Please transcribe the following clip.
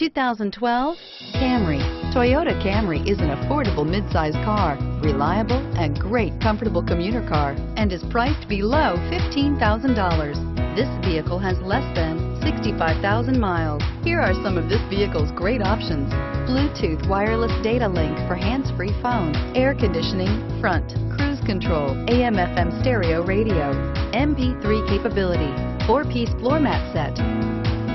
2012 Camry. Toyota Camry is an affordable midsize car, reliable and great comfortable commuter car, and is priced below $15,000. This vehicle has less than 65,000 miles. Here are some of this vehicle's great options. Bluetooth wireless data link for hands-free phone, air conditioning, front, cruise control, AM FM stereo radio, MP3 capability, four-piece floor mat set,